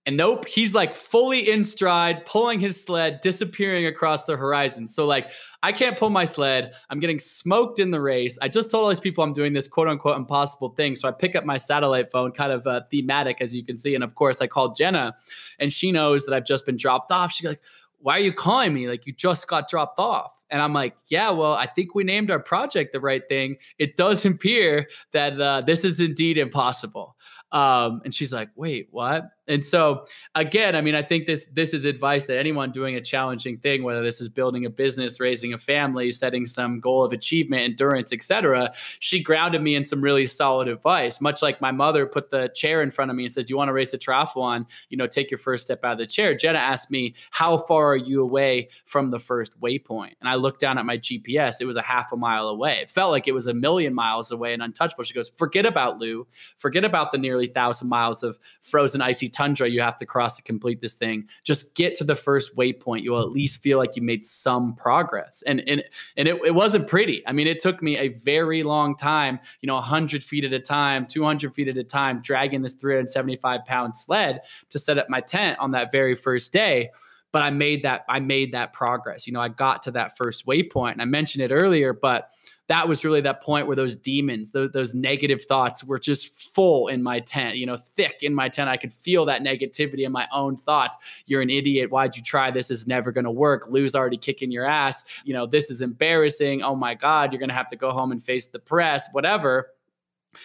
and nope, he's like fully in stride, pulling his sled, disappearing across the horizon. So, like, I can't pull my sled. I'm getting smoked in the race. I just told all these people I'm doing this quote unquote impossible thing. So, I pick up my satellite phone, kind of uh, thematic, as you can see. And of course, I called Jenna, and she knows that I've just been dropped off. She's like, Why are you calling me? Like, you just got dropped off. And I'm like, yeah, well, I think we named our project the right thing. It does <laughs> appear that uh, this is indeed impossible. Um, and she's like, wait, what? And so again, I mean, I think this this is advice that anyone doing a challenging thing, whether this is building a business, raising a family, setting some goal of achievement, endurance, etc. She grounded me in some really solid advice. Much like my mother put the chair in front of me and says, "You want to race a triathlon? You know, take your first step out of the chair." Jenna asked me, "How far are you away from the first waypoint?" And I looked down at my GPS. It was a half a mile away. It felt like it was a million miles away and untouchable. She goes, "Forget about Lou. Forget about the nearly thousand miles of frozen icy." Tundra you have to cross to complete this thing. Just get to the first waypoint. You'll at least feel like you made some progress. And and and it, it wasn't pretty. I mean, it took me a very long time, you know, 100 feet at a time, 200 feet at a time, dragging this 375 pound sled to set up my tent on that very first day but I made that I made that progress. You know, I got to that first waypoint and I mentioned it earlier, but that was really that point where those demons, those, those negative thoughts were just full in my tent, you know, thick in my tent. I could feel that negativity in my own thoughts. You're an idiot. Why'd you try? This is never going to work. Lou's already kicking your ass. You know, this is embarrassing. Oh my God, you're going to have to go home and face the press, whatever.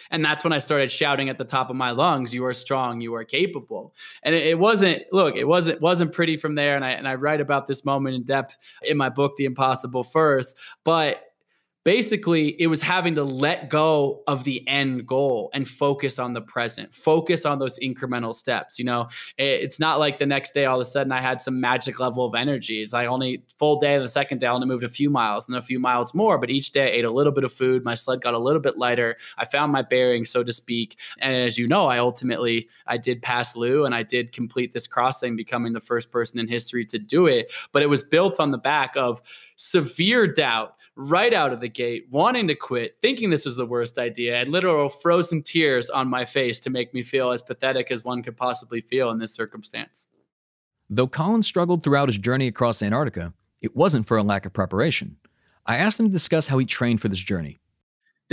And that's when I started shouting at the top of my lungs, "You are strong, you are capable." And it, it, wasn't look, it wasn't wasn't pretty from there. And I and I write about this moment in depth in my book, The Impossible First. But basically it was having to let go of the end goal and focus on the present. Focus on those incremental steps you know? It's not like the next day all of a sudden i had some magic level of energy. It's like only full day the second day i only moved a few miles and a few miles more but each day i ate a little bit of food my sled got a little bit lighter i found my bearing so to speak. And as you know i ultimately i did pass lou and i did complete this crossing becoming the first person in history to do it. But it was built on the back of severe doubt right out of the gate, wanting to quit, thinking this was the worst idea, and literal frozen tears on my face to make me feel as pathetic as one could possibly feel in this circumstance. Though Colin struggled throughout his journey across Antarctica, it wasn't for a lack of preparation. I asked him to discuss how he trained for this journey.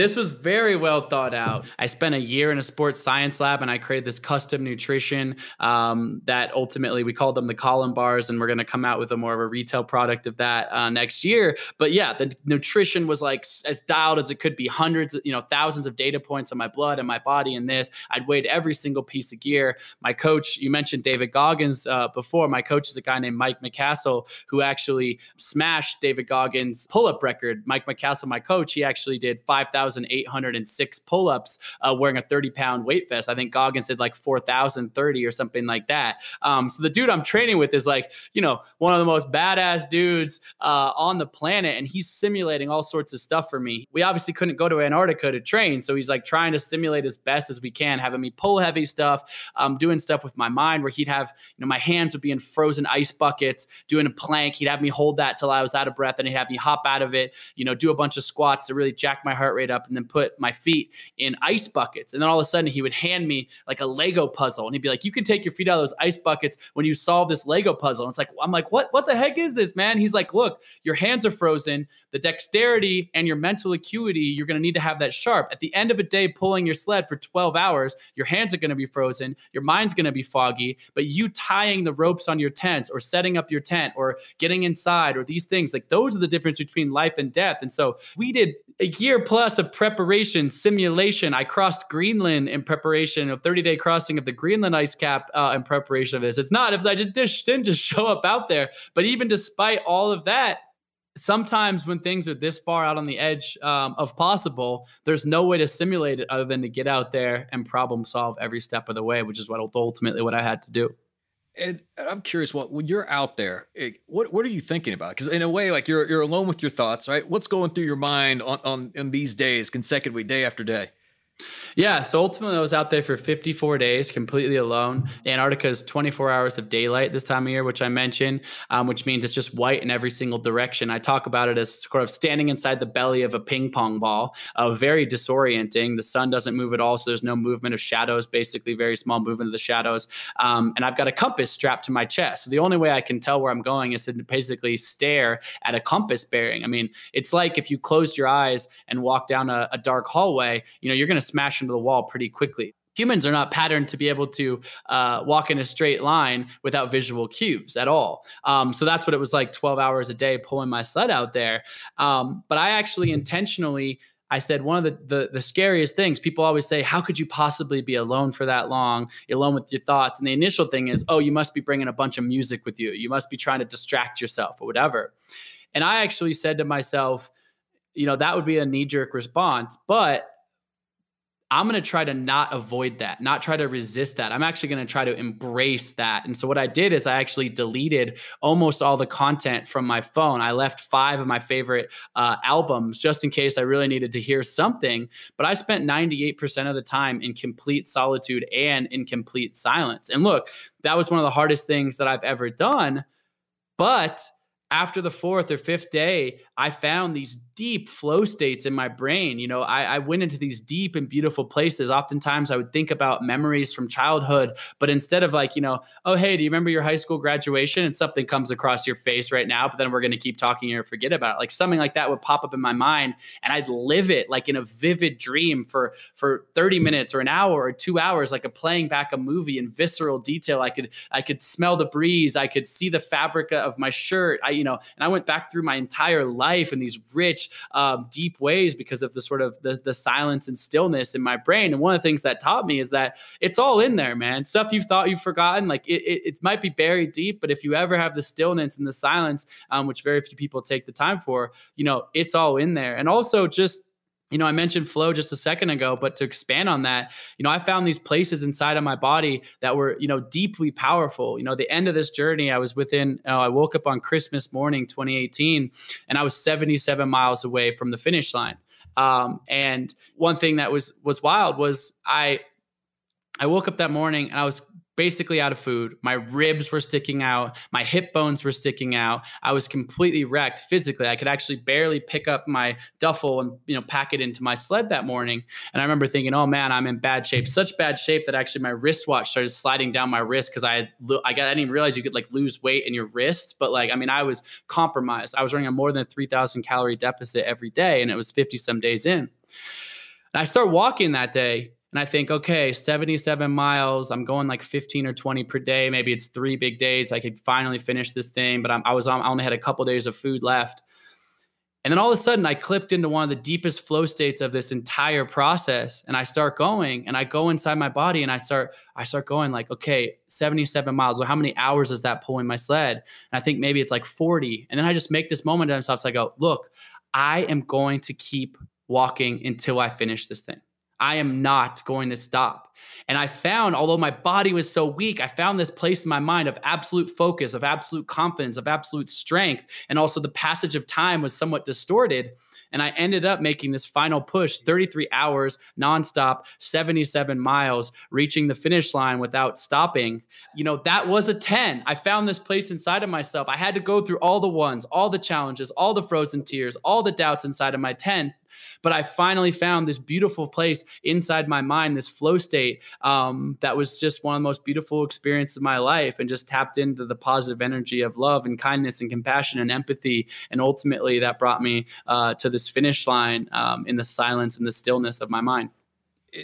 This was very well thought out. I spent a year in a sports science lab and I created this custom nutrition um, that ultimately we called them the Colin bars, and we're going to come out with a more of a retail product of that uh, next year. But yeah, the nutrition was like as dialed as it could be, hundreds, you know, thousands of data points on my blood and my body. And this, I'd weighed every single piece of gear. My coach, you mentioned David Goggins uh, before. My coach is a guy named Mike McCastle who actually smashed David Goggins' pull-up record. Mike McCastle, my coach, he actually did five thousand 4,806 pull ups uh, wearing a 30 pound weight vest. I think Goggins did like 4,030 or something like that. Um, so the dude I'm training with is like, you know, one of the most badass dudes uh, on the planet. And he's simulating all sorts of stuff for me. We obviously couldn't go to Antarctica to train. So he's like trying to simulate as best as we can, having me pull heavy stuff, um, doing stuff with my mind where he'd have, you know, my hands would be in frozen ice buckets, doing a plank. He'd have me hold that till I was out of breath and he'd have me hop out of it, you know, do a bunch of squats to really jack my heart rate up up and then put my feet in ice buckets. And then all of a sudden he would hand me like a Lego puzzle and he'd be like, you can take your feet out of those ice buckets when you solve this Lego puzzle. And it's like, I'm like, what, what the heck is this, man? He's like, look, your hands are frozen. The dexterity and your mental acuity, you're going to need to have that sharp. At the end of a day, pulling your sled for 12 hours, your hands are going to be frozen. Your mind's going to be foggy, but you tying the ropes on your tents or setting up your tent or getting inside or these things, like those are the difference between life and death. And so we did a year plus of preparation, simulation. I crossed Greenland in preparation, a 30 day crossing of the Greenland ice cap uh, in preparation of this. It's not if I just didn't just <laughs> show up out there. But even despite all of that, sometimes when things are this far out on the edge um, of possible, there's no way to simulate it other than to get out there and problem solve every step of the way, which is what ultimately what I had to do. And, I'm curious, what when you're out there, it, what what are you thinking about? Because in a way, like you're you're alone with your thoughts, right? What's going through your mind on on in these days, consecutively, day after day? Yeah, so ultimately I was out there for 54 days completely alone. Antarctica is 24 hours of daylight this time of year, which I mentioned, um, which means it's just white in every single direction. I talk about it as sort of standing inside the belly of a ping pong ball, uh, very disorienting. The sun doesn't move at all, so there's no movement of shadows, basically very small movement of the shadows. Um, and I've got a compass strapped to my chest. So the only way I can tell where I'm going is to basically stare at a compass bearing. I mean, it's like if you closed your eyes and walk down a, a dark hallway, you know, you're going to smash into the wall pretty quickly humans are not patterned to be able to uh, walk in a straight line without visual cues at all. Um, so that's what it was like 12 hours a day pulling my sled out there. Um, but I actually intentionally I said one of the, the, the scariest things people always say, how could you possibly be alone for that long, alone with your thoughts? And the initial thing is, oh, you must be bringing a bunch of music with you. You must be trying to distract yourself or whatever. And I actually said to myself, you know, that would be a knee jerk response, but I'm going to try to not avoid that, not try to resist that. I'm actually going to try to embrace that. And so, what I did is I actually deleted almost all the content from my phone. I left five of my favorite uh, albums just in case I really needed to hear something. But I spent 98% of the time in complete solitude and in complete silence. And look, that was one of the hardest things that I've ever done. But after the fourth or fifth day, I found these deep flow states in my brain. You know, I, I, went into these deep and beautiful places. Oftentimes, I would think about memories from childhood, but instead of like, you know, oh, hey, do you remember your high school graduation? And something comes across your face right now, but then we're going to keep talking or forget about it. Like something like that would pop up in my mind, and I'd live it like in a vivid dream for for 30 minutes or an hour or two hours, like a playing back a movie in visceral detail. I could I could smell the breeze, I could see the fabric of my shirt. I you know, and I went back through my entire life in these rich, um, deep ways because of the sort of the, the silence and stillness in my brain. And one of the things that taught me is that it's all in there, man. Stuff you've thought you've forgotten, like it, it, it might be buried deep, but if you ever have the stillness and the silence, um, which very few people take the time for, you know, it's all in there. And also just you know, I mentioned flow just a second ago, but to expand on that, you know, I found these places inside of my body that were, you know, deeply powerful. You know, the end of this journey, I was within, uh, I woke up on Christmas morning, 2018, and I was 77 miles away from the finish line. Um, and one thing that was was wild was I I woke up that morning and I was basically out of food. My ribs were sticking out. My hip bones were sticking out. I was completely wrecked physically. I could actually barely pick up my duffel and you know pack it into my sled that morning. And I remember thinking, "Oh man, I'm in bad shape. Such bad shape that actually my wristwatch started sliding down my wrist because I had, I got I didn't even realize you could like lose weight in your wrists. But like I mean, I was compromised. I was running a more than 3,000 calorie deficit every day, and it was 50 some days in. And I start walking that day and I think, okay, 77 miles. I'm going like 15 or 20 per day. Maybe it's three big days. I could finally finish this thing, but I'm, i was on, I only had a couple days of food left. And then all of a sudden, I clipped into one of the deepest flow states of this entire process, and I start going, and I go inside my body, and I start, I start going like, okay, 77 miles. Well, how many hours is that pulling my sled? And I think maybe it's like 40. And then I just make this moment to myself. So I go, look, I am going to keep walking until I finish this thing. I am not going to stop. And I found, although my body was so weak, I found this place in my mind of absolute focus, of absolute confidence, of absolute strength. And also the passage of time was somewhat distorted. And I ended up making this final push 33 hours nonstop, 77 miles, reaching the finish line without stopping. You know, that was a 10. I found this place inside of myself. I had to go through all the ones, all the challenges, all the frozen tears, all the doubts inside of my 10 but I finally found this beautiful place inside my mind, this flow state um, that was just one of the most beautiful experiences of my life and just tapped into the positive energy of love and kindness and compassion and empathy. And ultimately, that brought me uh, to this finish line um, in the silence and the stillness of my mind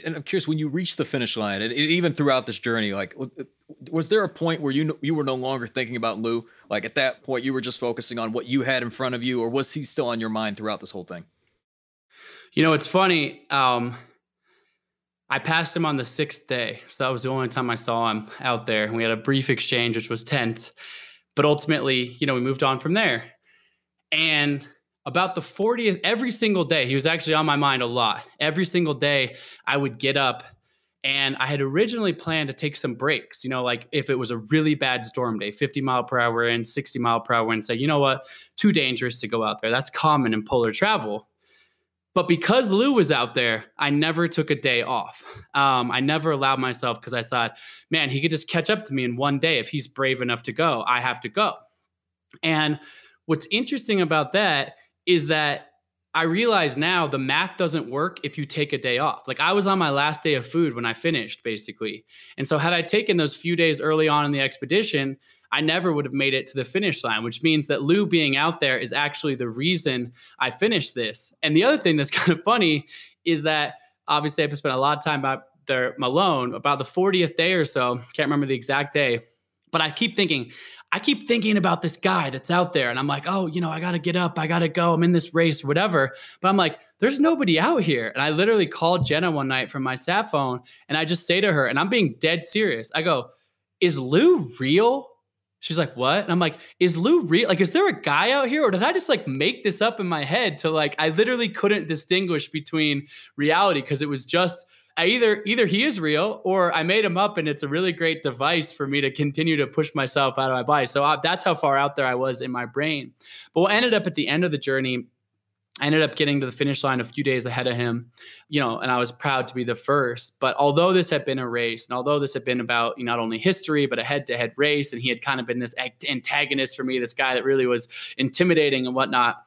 and I'm curious when you reached the finish line, and even throughout this journey, like was there a point where you you were no longer thinking about Lou? Like at that point, you were just focusing on what you had in front of you, or was he still on your mind throughout this whole thing? You know, it's funny. Um, I passed him on the sixth day. So that was the only time I saw him out there. And We had a brief exchange, which was tense. But ultimately, you know, we moved on from there. And about the 40th, every single day, he was actually on my mind a lot. Every single day, I would get up and I had originally planned to take some breaks, you know, like if it was a really bad storm day, 50 mile per hour and 60 mile per hour, and say, you know what, too dangerous to go out there. That's common in polar travel. But because Lou was out there, I never took a day off. Um, I never allowed myself because I thought, man, he could just catch up to me in one day. If he's brave enough to go, I have to go. And what's interesting about that is that I realize now the math doesn't work if you take a day off. Like I was on my last day of food when I finished, basically. And so, had I taken those few days early on in the expedition, I never would have made it to the finish line, which means that Lou being out there is actually the reason I finished this. And the other thing that's <laughs> kind of funny is that obviously I've spent a lot of time out there alone. About the 40th day or so, can't remember the exact day, but I keep thinking, I keep thinking about this guy that's out there. And I'm like, oh, you know, I got to get up. I got to go. I'm in this race, whatever. But I'm like, there's nobody out here. And I literally called Jenna one night from my sat phone and I just say to her, and I'm being dead serious. I go, is Lou real? She's like, what? And I'm like, is Lou real? Like, is there a guy out here? Or did I just like make this up in my head to like, I literally couldn't distinguish between reality because it was just, I either either he is real or I made him up and it's a really great device for me to continue to push myself out of my body. So I, that's how far out there I was in my brain. But what ended up at the end of the journey I ended up getting to the finish line a few days ahead of him, you know, and I was proud to be the first. But although this had been a race, and although this had been about you know, not only history but a head-to-head race, and he had kind of been this antagonist for me, this guy that really was intimidating and whatnot,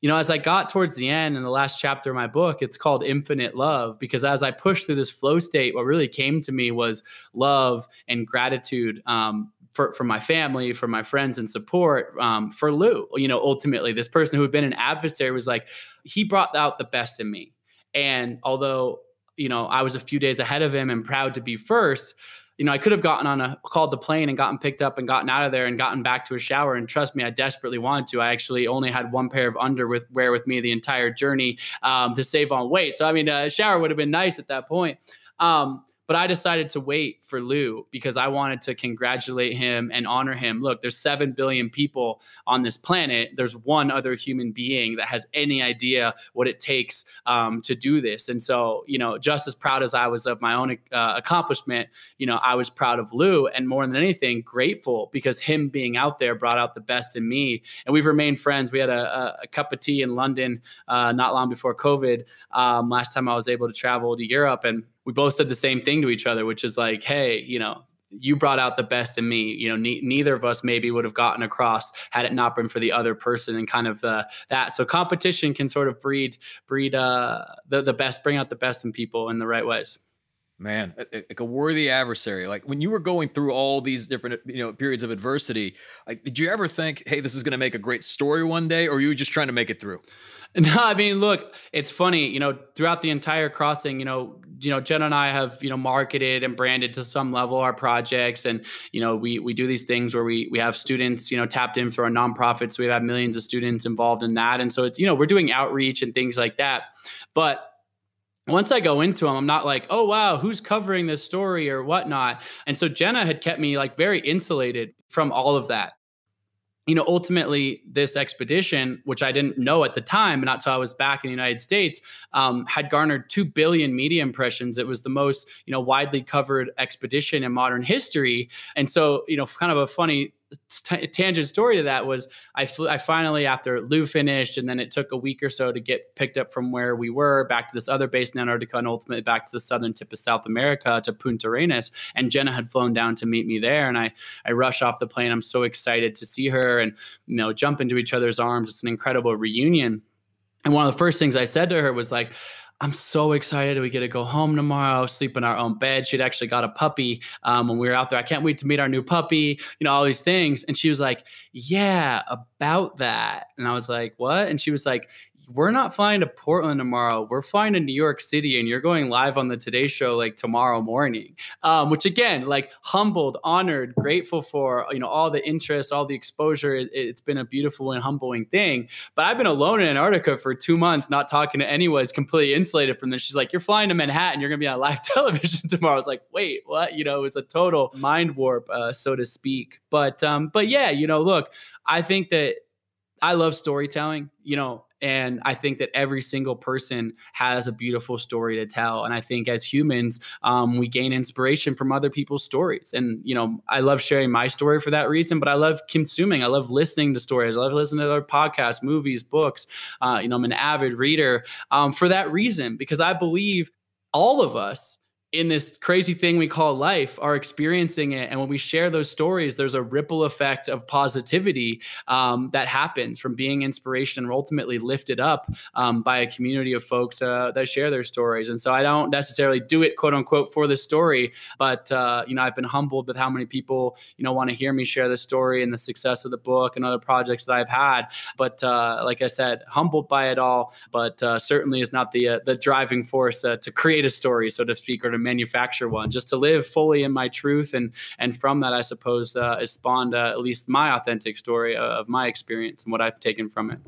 you know, as I got towards the end in the last chapter of my book, it's called Infinite Love because as I pushed through this flow state, what really came to me was love and gratitude um, for, for my family, for my friends and support, um, for Lou. You know, ultimately, this person who had been an adversary was like, he brought out the best in me. And although, you know, I was a few days ahead of him and proud to be first, you know, I could have gotten on a called the plane and gotten picked up and gotten out of there and gotten back to a shower. And trust me, I desperately wanted to. I actually only had one pair of underwear with me the entire journey um, to save on weight. So I mean, a shower would have been nice at that point. Um, but I decided to wait for Lou because I wanted to congratulate him and honor him. Look, there's 7 billion people on this planet. There's one other human being that has any idea what it takes um, to do this. And so, you know, just as proud as I was of my own uh, accomplishment, you know, I was proud of Lou and more than anything, grateful because him being out there brought out the best in me. And we've remained friends. We had a, a, a cup of tea in London uh, not long before COVID. Um, last time I was able to travel to Europe and we both said the same thing to each other, which is like, hey, you know, you brought out the best in me. You know, ne- neither of us maybe would have gotten across had it not been for the other person and kind of the that. So competition can sort of breed breed uh, the the best, bring out the best in people in the right ways. Man, like a worthy adversary. Like when you were going through all these different, you know, periods of adversity, like did you ever think, "Hey, this is going to make a great story one day," or were you just trying to make it through? <laughs> No, I mean, look, it's funny, you know, throughout the entire crossing, you know, you know, Jen and I have, you know, marketed and branded to some level our projects. And, you know, we we do these things where we we have students, you know, tapped in for our nonprofits. We have had millions of students involved in that. And so it's, you know, we're doing outreach and things like that. But once I go into them, I'm not like, oh wow, who's covering this story or whatnot. And so Jenna had kept me like very insulated from all of that you know, ultimately, this expedition, which I didn't know at the time, not until I was back in the United States, um, had garnered two billion media impressions. It was the most, you know, widely covered expedition in modern history. And so, you know, kind of a funny t- tangent story to that was I flew, I finally after Lou finished, and then it took a week or so to get picked up from where we were back to this other base in Antarctica, and ultimately back to the southern tip of South America to Punta Arenas. And Jenna had flown down to meet me there, and I I rush off the plane. I'm so excited to see her, and you know, jump into each other's arms. It's an incredible reunion. And one of the first things I said to her was like, I'm so excited. We get to go home tomorrow, sleep in our own bed. She'd actually got a puppy um, when we were out there. I can't wait to meet our new puppy, you know, all these things. And she was like, Yeah, about that. And I was like, What? And she was like, we're not flying to Portland tomorrow. We're flying to New York City and you're going live on the Today Show like tomorrow morning. Um, which again, like humbled, honored, grateful for, you know, all the interest, all the exposure. It, has been a beautiful and humbling thing. But I've been alone in Antarctica for two months, not talking to anyone, is completely insulated from this. She's like, You're flying to Manhattan, you're gonna be on live <laughs> television tomorrow. I was like, wait, what? You know, it was a total mind warp, uh, so to speak. But um, but yeah, you know, look, I think that I love storytelling, you know, and I think that every single person has a beautiful story to tell. And I think as humans, um, we gain inspiration from other people's stories. And, you know, I love sharing my story for that reason, but I love consuming. I love listening to stories. I love listening to other podcasts, movies, books. Uh, you know, I'm an avid reader um, for that reason, because I believe all of us in this crazy thing we call life are experiencing it. And when we share those stories there's a ripple effect of positivity um, that happens from being inspiration and ultimately lifted up um, by a community of folks uh, that share their stories. And so i don't necessarily do it quote unquote for the story but uh, you know i've been humbled with how many people you know want to hear me share the story and the success of the book and other projects that i've had. But uh, like i said humbled by it all but uh, certainly is not the uh, the driving force uh, to create a story so to speak or to manufacture one, just to live fully in my truth. And and from that, I suppose, uh, has spawned uh, at least my authentic story of my experience and what I've taken from it.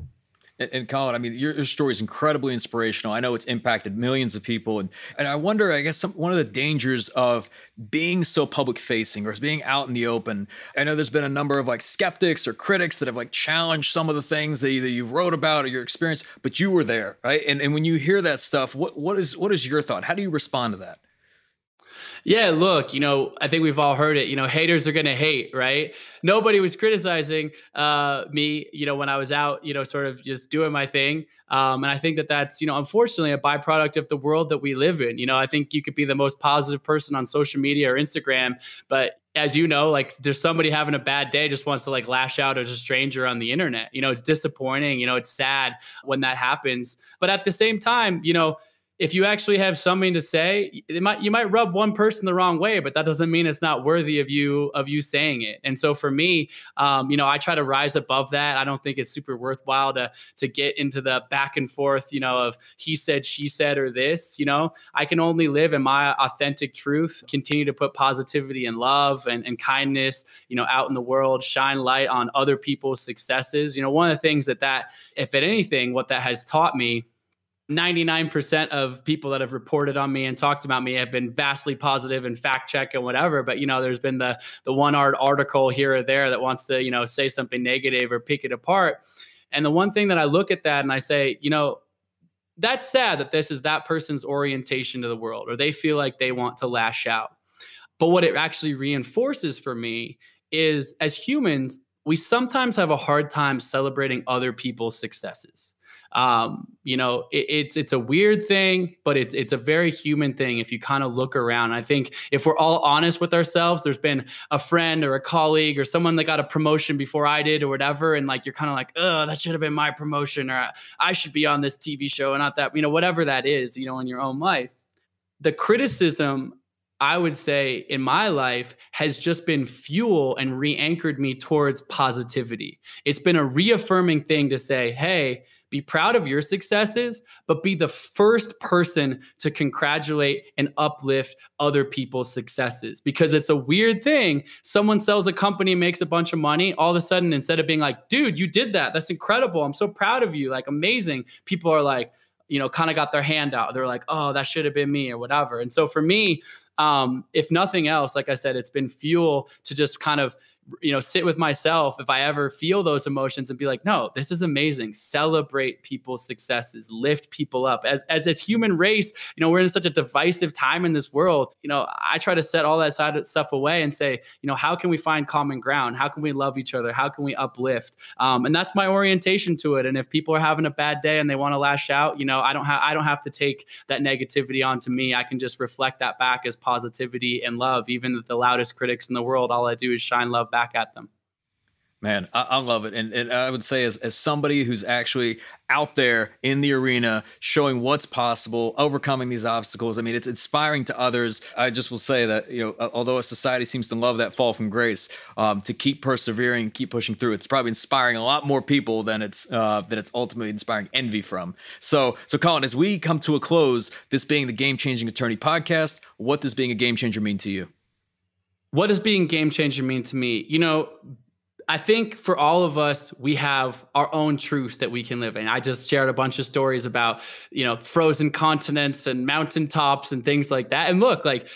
And, and Colin, I mean, your, your, story is incredibly inspirational. I know it's impacted millions of people, and and I wonder, I guess, some, one of the dangers of being so public facing or being out in the open. I know there's been a number of like skeptics or critics that have like challenged some of the things that either you wrote about or your experience, but you were there, right? And and when you hear that stuff, what what is what is your thought? How do you respond to that? Yeah, look, you know, I think we've all heard it. You know, haters are going to hate, right? Nobody was criticizing uh, me, you know, when I was out, you know, sort of just doing my thing. Um, and I think that that's, you know, unfortunately a byproduct of the world that we live in. You know, I think you could be the most positive person on social media or Instagram, but as you know, like there's somebody having a bad day just wants to like lash out at a stranger on the internet. You know, it's disappointing. You know, it's sad when that happens. But at the same time, you know, if you actually have something to say, it might you might rub one person the wrong way, but that doesn't mean it's not worthy of you of you saying it. And so for me, um, you know, I try to rise above that. I don't think it's super worthwhile to to get into the back and forth, you know, of he said, she said, or this. You know, I can only live in my authentic truth, continue to put positivity and love and, and kindness, you know, out in the world, shine light on other people's successes. You know, one of the things that that, if at anything, what that has taught me 99% of people that have reported on me and talked about me have been vastly positive and fact check and whatever. But you know there's been the the one art article here or there that wants to you know say something negative or pick it apart. And the one thing that i look at that and i say you know that's sad that this is that person's orientation to the world or they feel like they want to lash out. But what it actually reinforces for me is as humans we sometimes have a hard time celebrating other people's successes um, you know, it, it's it's a weird thing, but it's it's a very human thing if you kind of look around. I think if we're all honest with ourselves, there's been a friend or a colleague or someone that got a promotion before I did or whatever, and like you're kind of like, oh, that should have been my promotion, or I should be on this TV show and not that, you know, whatever that is, you know, in your own life. The criticism I would say in my life has just been fuel and re anchored me towards positivity. It's been a reaffirming thing to say, hey, be proud of your successes, but be the first person to congratulate and uplift other people's successes. Because it's a weird thing. Someone sells a company, makes a bunch of money. All of a sudden, instead of being like, dude, you did that. That's incredible. I'm so proud of you. Like, amazing. People are like, you know, kind of got their hand out. They're like, oh, that should have been me or whatever. And so for me, um, if nothing else, like I said, it's been fuel to just kind of you know sit with myself if i ever feel those emotions and be like no this is amazing. Celebrate people's successes. Lift people up. As as this human race you know we're in such a divisive time in this world. You know i try to set all that side stuff away and say you know how can we find common ground? How can we love each other? How can we uplift? Um, and that's my orientation to it. And if people are having a bad day and they want to lash out you know i don't have i don't have to take that negativity onto me. I can just reflect that back as positivity and love. Even the loudest critics in the world all i do is shine love back back at them. Man, I, I, love it. And, and I would say, as, as somebody who's actually out there in the arena showing what's possible, overcoming these obstacles, I mean, it's inspiring to others. I just will say that, you know, although a society seems to love that fall from grace, um, to keep persevering, keep pushing through, it's probably inspiring a lot more people than it's uh, than it's ultimately inspiring envy from. So, so Colin, as we come to a close, this being the Game Changing Attorney podcast, what does being a game changer mean to you? What does being game changer mean to me? You know, I think for all of us, we have our own truths that we can live in. I just shared a bunch of stories about, you know, frozen continents and mountaintops and things like that. And look, like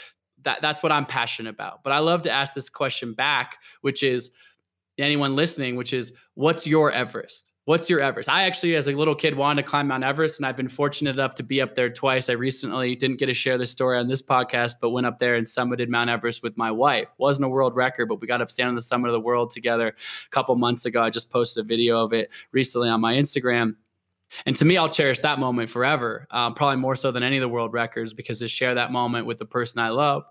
that that's what I'm passionate about. But I love to ask this question back, which is anyone listening, which is what's your Everest? What's your Everest? I actually, as a little kid, wanted to climb Mount Everest, and I've been fortunate enough to be up there twice. I recently didn't get to share this story on this podcast, but went up there and summited Mount Everest with my wife. Wasn't a world record, but we got up standing on the summit of the world together a couple months ago. I just posted a video of it recently on my Instagram. And to me, I'll cherish that moment forever, um, probably more so than any of the world records, because to share that moment with the person I love.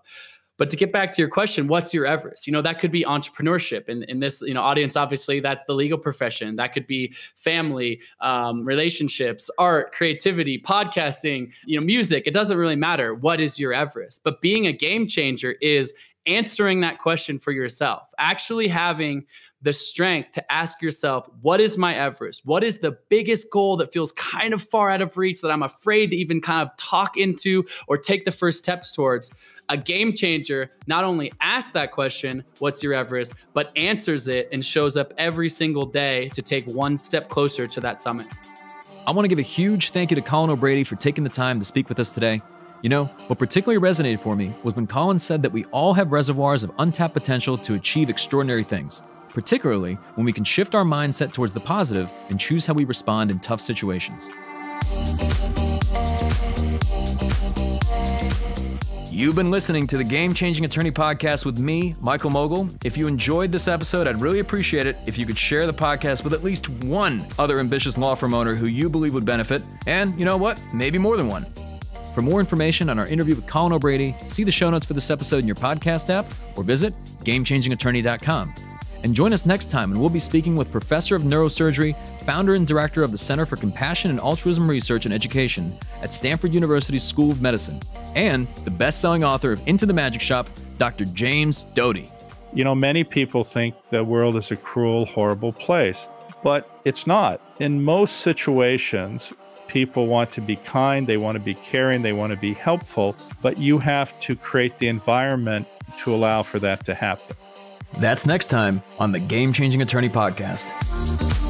But to get back to your question, what's your Everest? You know, that could be entrepreneurship. And in this, you know, audience, obviously that's the legal profession. That could be family, um, relationships, art, creativity, podcasting, you know, music. It doesn't really matter. What is your Everest? But being a game changer is answering that question for yourself, actually having the strength to ask yourself, what is my Everest? What is the biggest goal that feels kind of far out of reach that I'm afraid to even kind of talk into or take the first steps towards? A game changer not only asks that question, what's your Everest, but answers it and shows up every single day to take one step closer to that summit. I want to give a huge thank you to Colin O'Brady for taking the time to speak with us today. You know, what particularly resonated for me was when Colin said that we all have reservoirs of untapped potential to achieve extraordinary things particularly when we can shift our mindset towards the positive and choose how we respond in tough situations. You've been listening to the Game Changing Attorney podcast with me, Michael Mogill. If you enjoyed this episode, I'd really appreciate it if you could share the podcast with at least one other ambitious law firm owner who you believe would benefit, and you know what? Maybe more than one. For more information on our interview with Colin O'Brady, see the show notes for this episode in your podcast app or visit GameChangingAttorney.com. And join us next time, and we'll be speaking with Professor of Neurosurgery, founder and director of the Center for Compassion and Altruism Research and Education at Stanford University School of Medicine, and the best selling author of Into the Magic Shop, Dr. James Doty. You know, many people think the world is a cruel, horrible place, but it's not. In most situations, people want to be kind, they want to be caring, they want to be helpful, but you have to create the environment to allow for that to happen. That's next time on the Game Changing Attorney Podcast.